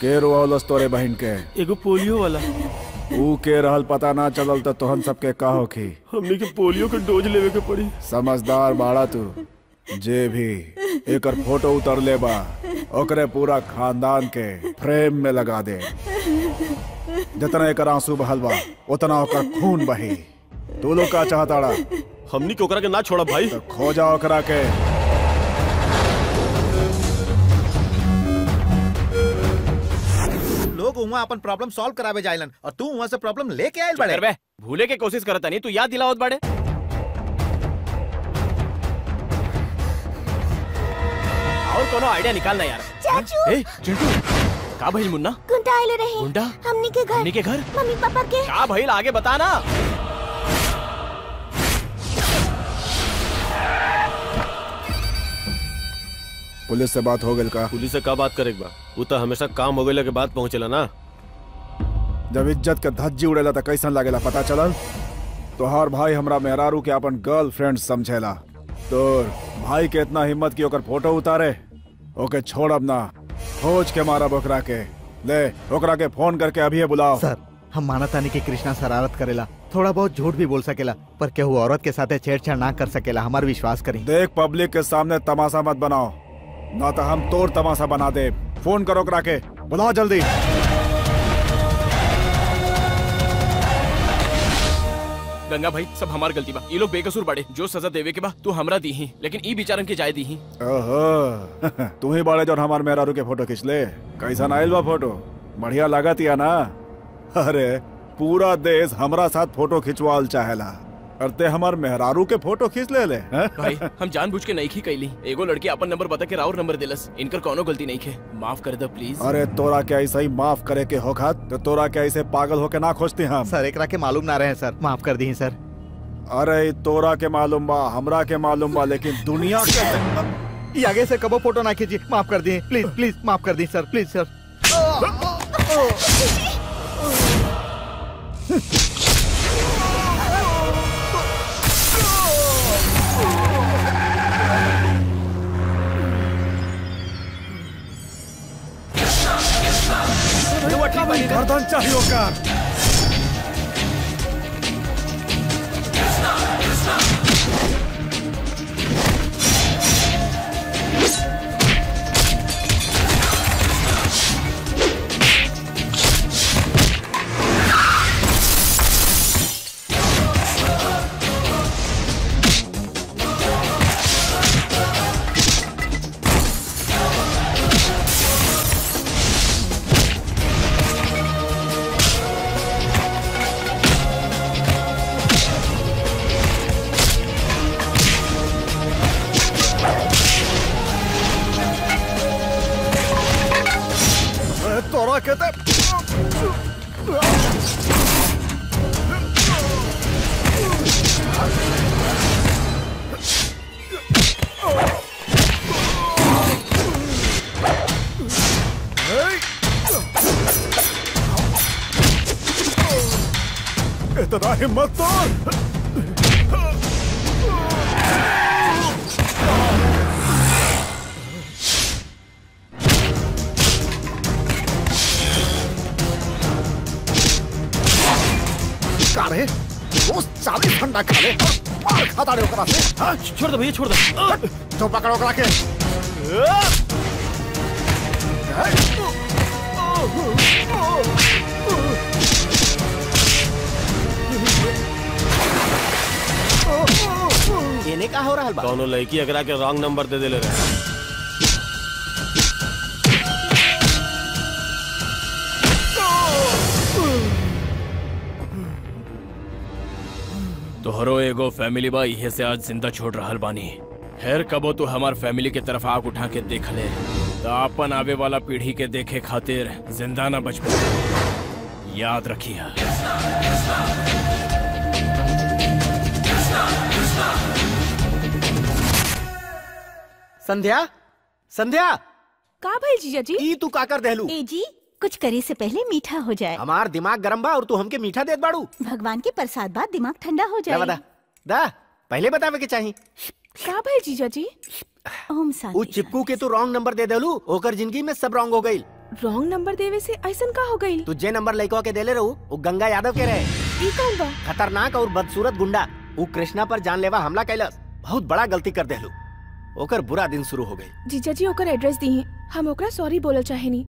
के रोवलस तोरे बहन के। एगो पोलियो वाला। ऊ के रहल पता ना चलल तो तोहन सबके का होखी हमने के पोलियो के डोज लेवे के पड़ी। समझदार बाड़ा तू। जे भी एकर फ़ोटो उतर ले बा। ओकरे पूरा खानदान के फ्रेम में लगा दे। जितना एकर आँसू बहल बा उतना ओकर खून बही। तू लोग का चाहताड़ा हमनी के ओकरा के ना छोड़ा भाई। तो खोजा ओकरा के। लोग वहाँ अपन प्रॉब्लम सॉल्व करावे जाइलन और तू वहाँ से प्रॉब्लम लेके आयल बड़े। भूले के कोशिश करता नहीं तू याद दिलावत बड़े। और कोनो आइडिया निकालना यार। चाचू। ए चिंटू का भइल मुन्ना? गुंडा आइले रहे। गुंडा? हमनी के घर। हमनी के घर? मम्मी पापा के। का भइल आगे बता ना। पुलिस से बात हो गई का? पुलिस से का बात करे बा उ तो हमेशा काम हो गइला के बाद पहुंचेला ना। जब इज़्ज़त के धज्जी उड़ेला त कैसन लागेला पता चलल तोहार भाई हमरा मेहरारू के अपन गर्लफ्रेंड समझेला। तो भाई के इतना हिम्मत की ओकर फ़ोटो उतारे? ओके छोड़ब ना। खोज के मारब ओकरा के। ले ओकरा के फ़ोन करके अभी बुलाओ। सर हम माना नहीं कि कृष्णा शरारत करेला। थोड़ा बहुत झूठ भी बोल सकेला पर केहू औरत के साथ छेड़छाड़ ना कर सकेला हमार विश्वास करी। देख पब्लिक के सामने तमाशा मत बनाओ। ना तो हम तोर तमाशा बना दे। फ़ोन करो ओकरा के बुलाओ जल्दी। गंगा भाई सब हमार गलती बा। ये लोग बेकसूर बाड़े। जो सजा देवे के बा तू हमरा दी ही। लेकिन ई बिचारन के जाय दी ही। ओहो। तू ही बड़े जो हमार मेहरारू के फ़ोटो खींच ले कैसा आयल बा फ़ोटो? बढ़िया लागत या ना? अरे पूरा देश हमरा साथ फ़ोटो खिंचवाल चाहेला। अरे हमार मेहरारू के फ़ोटो खींच ले ले हैं? भाई हम जानबूझ के नहीं खी कैली। एगो लड़की अपन नंबर बता के राउर नंबर दिलस। इनकर कोनो गलती नहीं खे। माफ़ कर दो प्लीज़ अरे तोरा के ऐसा ही माफ़ करे के होखा तो तोरा के ऐसे पागल होके ना खोजती हम। सर एकरा के मालूम ना रहे सर। माफ़ कर दी सर। अरे तोरा के मालूम बा हमरा के मालूम बा लेकिन दुनिया के आगे से कबो फ़ोटो ना खींची। माफ़ कर दी प्लीज़ प्लीज़ माफ़ कर दी सर प्लीज़ सर। गर्दन चाहिए के ते इतना का रे वो चालीस घंटा खा ले। मार खाता रे ओकरा से हाँ? छोड़ दो भैया छोड़ दो। तो पकड़ो ओकरा के। येने का हो रहा बा कोनो लड़की अगरा के रॉन्ग नंबर दे देले रहे तोहरो एगो फैमिली बा इहे से आज ज़िंदा छोड़ रहल बानी। खैर कबो तू हमार फैमिली के तरफ़ आग उठा के देख ले। तो अपन आवे वाला पीढ़ी के देखे खातिर ज़िंदा ना बच पाए याद रखिया संध्या? संध्या? का भाई जीजा जी ई तू का कर देहलू? ए जी? कुछ करे से पहले मीठा हो जाए। हमार दिमाग गरम बा और तू हमके मीठा देत बाड़ू। भगवान के प्रसाद बाद दिमाग ठंडा हो दा जाए। दा दा पहले बतावे के चाही। का भाई जीजा? जी ओम शांति चिपकू के तू रॉन्ग नंबर दे देलू ओकर ज़िंदगी में सब रॉन्ग हो गई रॉन्ग नंबर देवे से ऐसा का हो गई तू जे नंबर लड़का के देले रहू वो गंगा यादव के रहे। ई कौन बा? खतरनाक और बदसूरत गुंडा वो कृष्णा पर जानलेवा हमला कैलस बहुत बड़ा गलती कर देलू। ओकर बुरा दिन शुरू हो गई जीजा जी ओकर एड्रेस दी हम ओकरा सॉरी बोलल चाहेनी।